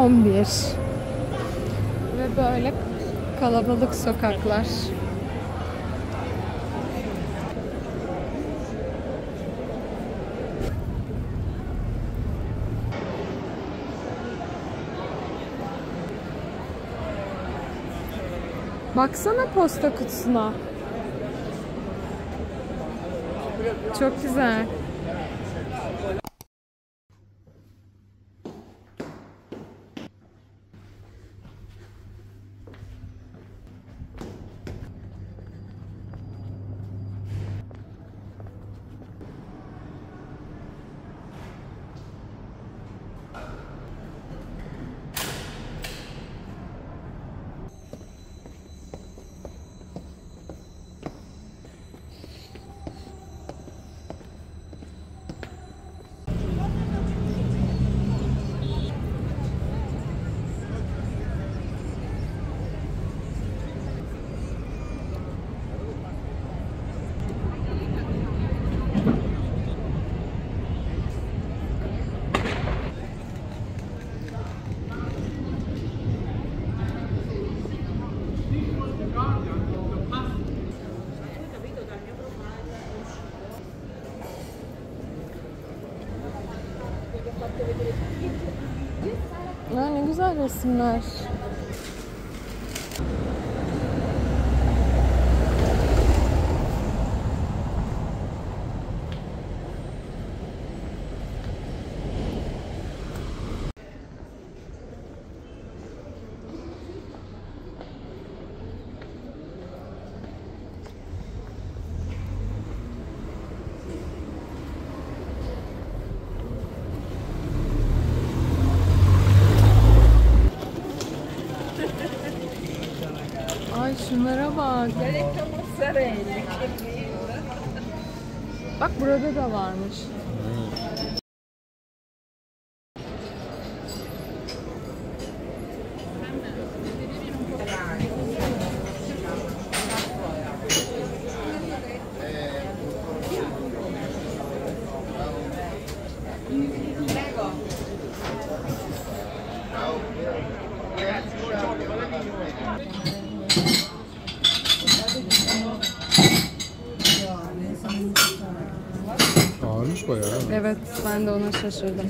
11. Ve böyle kalabalık sokaklar. Baksana posta kutusuna. Çok güzel. Ya ne güzel resimler. Bak burada da varmış. Ben de ona şaşırdım.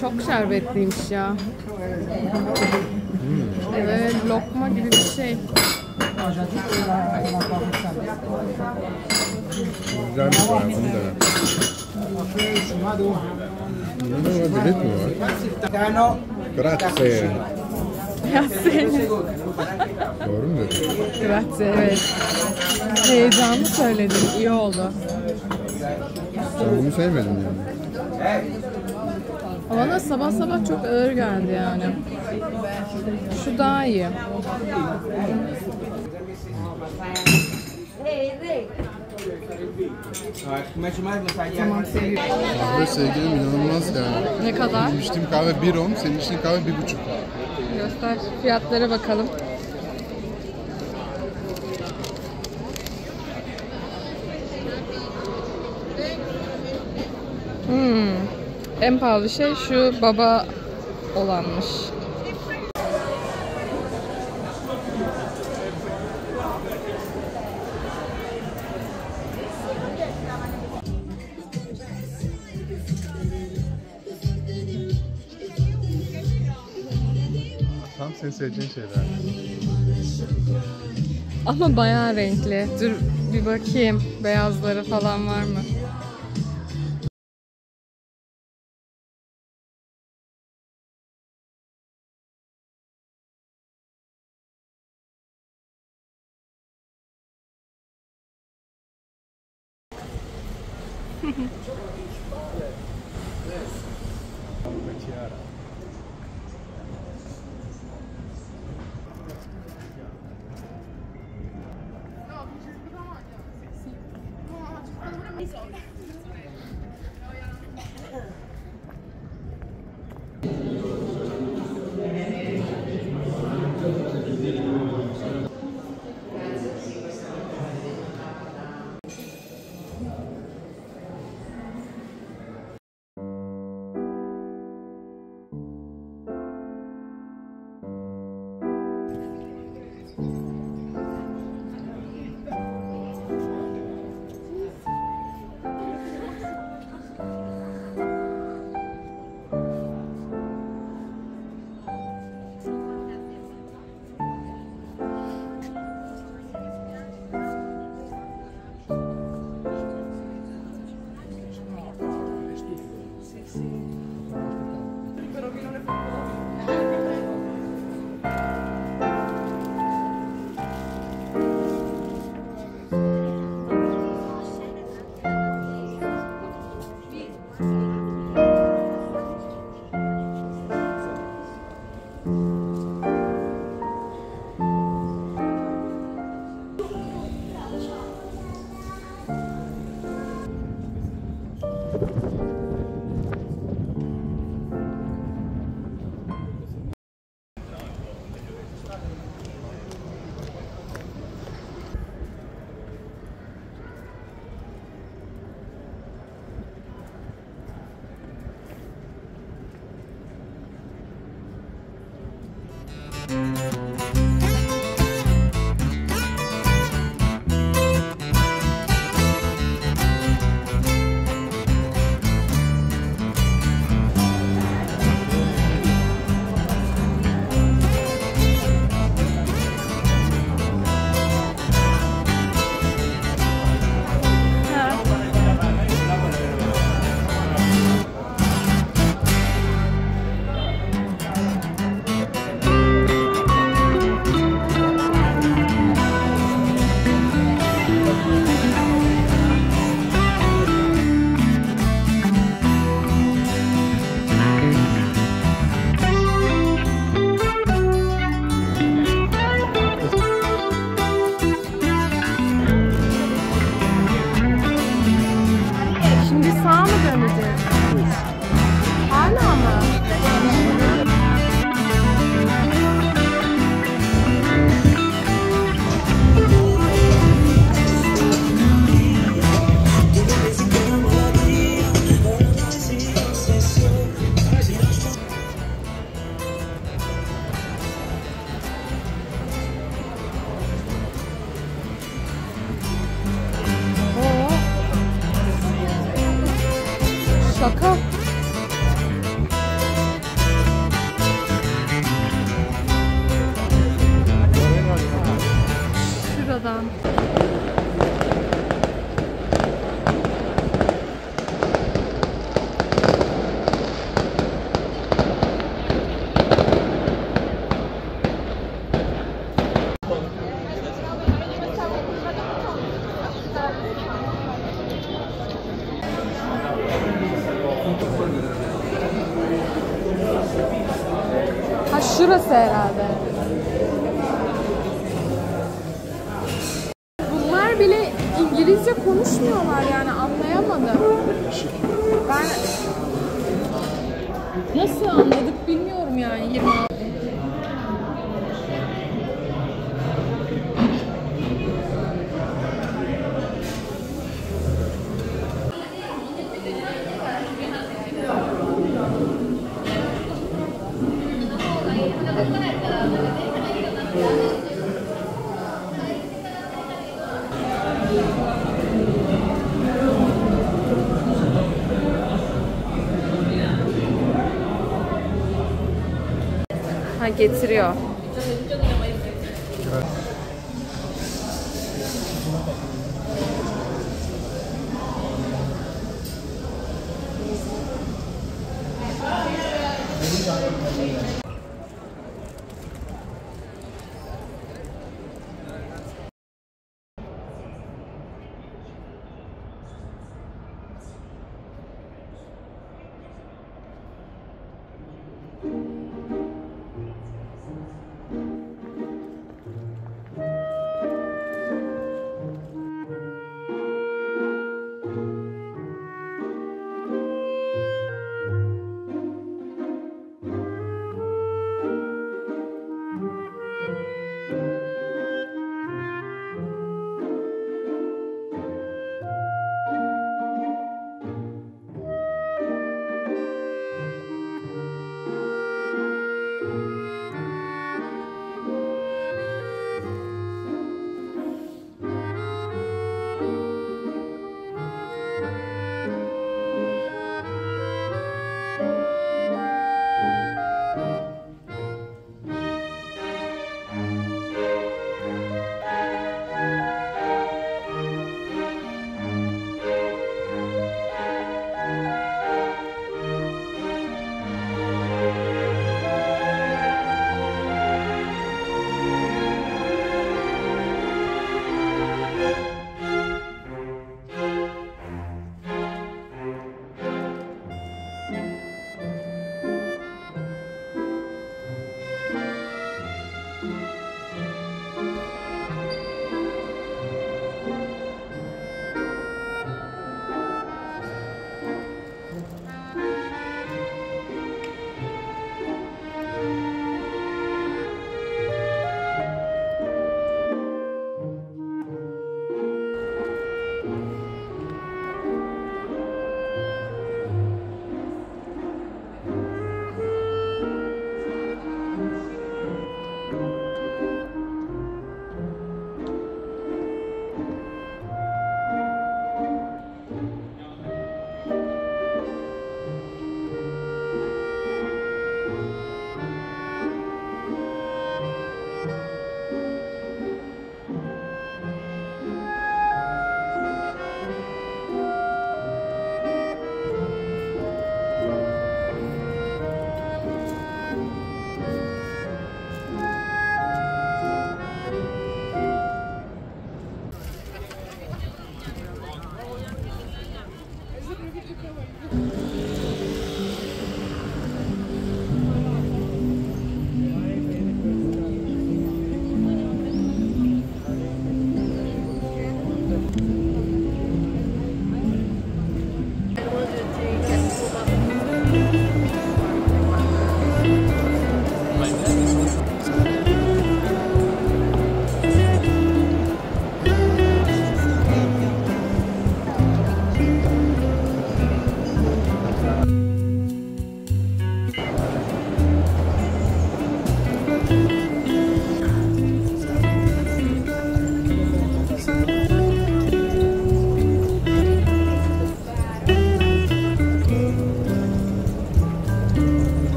Çok şerbetliymiş ya. Evet lokma gibi bir şey. Güzelmiş bayağı bunu. Bunda ne var? Bilet mi var? Grazie. Grazie. Doğru mu dedim? Grazie evet. Heyecanlı söyledim. iyi oldu. Ben bunu sevmedim yani. Bana sabah sabah çok ağır geldi yani. Şu daha iyi. Tamam seviyorum. Kahve sevgilim inanılmaz ya. Ne kadar? Benim içtiğim kahve 1.10, senin içtiğin kahve 1.5. Göster. Fiyatlara bakalım. Hmm. En pahalı şey şu baba olanmış. Seveceğin şeyler. Ama bayağı renkli. Dur bir bakayım. Beyazları falan var mı? It's all nasıl anladık getiriyor.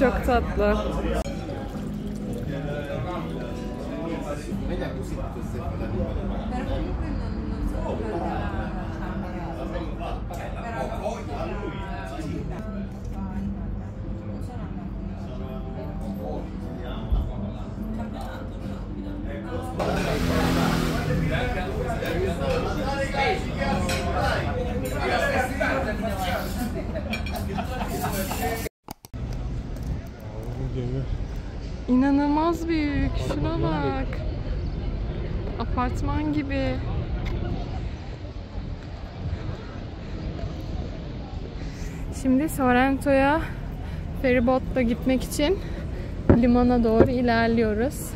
Çok tatlı. Apartman gibi. Şimdi Sorrento'ya feribotla gitmek için limana doğru ilerliyoruz.